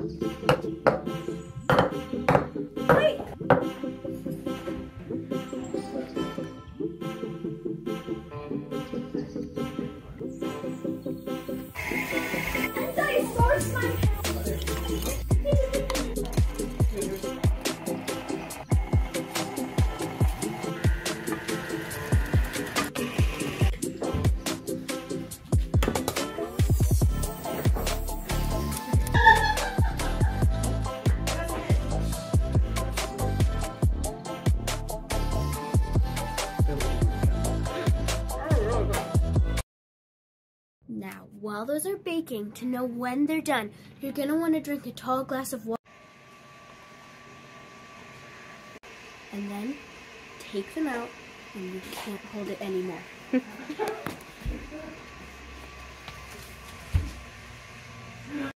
My Now, while those are baking, to know when they're done, you're going to want to drink a tall glass of water. And then take them out, and you can't hold it anymore.